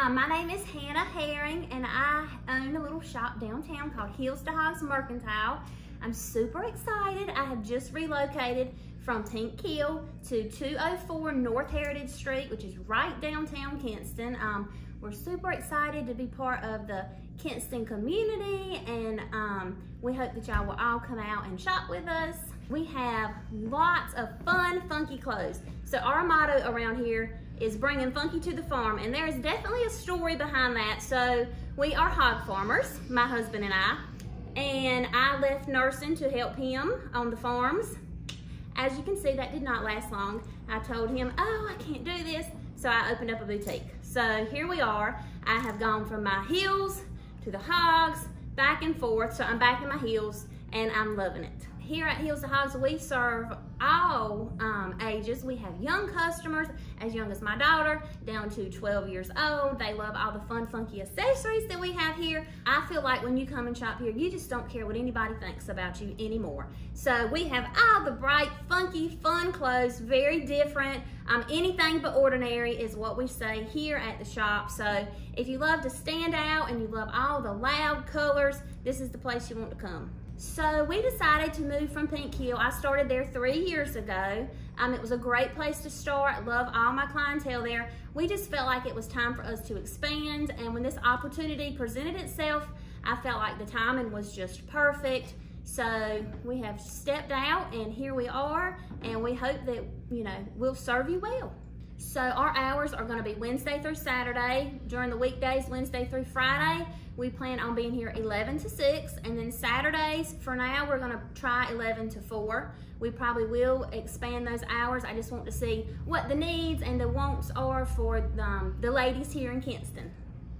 Um, my name is Hannah Herring, and I own a little shop downtown called Heels to Hogs Mercantile. I'm super excited. I have just relocated from Pink Hill to 204 North Heritage Street, which is right downtown Kinston. Um, we're super excited to be part of the Kinston community, and um, we hope that y'all will all come out and shop with us. We have lots of fun, funky clothes. So our motto around here is bringing funky to the farm and there's definitely a story behind that. So we are hog farmers, my husband and I, and I left nursing to help him on the farms. As you can see, that did not last long. I told him, oh, I can't do this. So I opened up a boutique. So here we are. I have gone from my heels to the hogs, back and forth. So I'm back in my heels and I'm loving it here at Heels to Hogs, we serve all um, ages. We have young customers, as young as my daughter, down to 12 years old. They love all the fun, funky accessories that we have here. I feel like when you come and shop here, you just don't care what anybody thinks about you anymore. So we have all the bright, funky, fun clothes, very different. Um, anything but ordinary is what we say here at the shop. So if you love to stand out and you love all the loud colors, this is the place you want to come. So we decided to move from Pink Hill. I started there three years ago. Um, it was a great place to start. Love all my clientele there. We just felt like it was time for us to expand. And when this opportunity presented itself, I felt like the timing was just perfect. So we have stepped out and here we are. And we hope that, you know, we'll serve you well. So our hours are gonna be Wednesday through Saturday. During the weekdays, Wednesday through Friday, we plan on being here 11 to 6. And then Saturdays, for now, we're gonna try 11 to 4. We probably will expand those hours. I just want to see what the needs and the wants are for the, um, the ladies here in Kinston.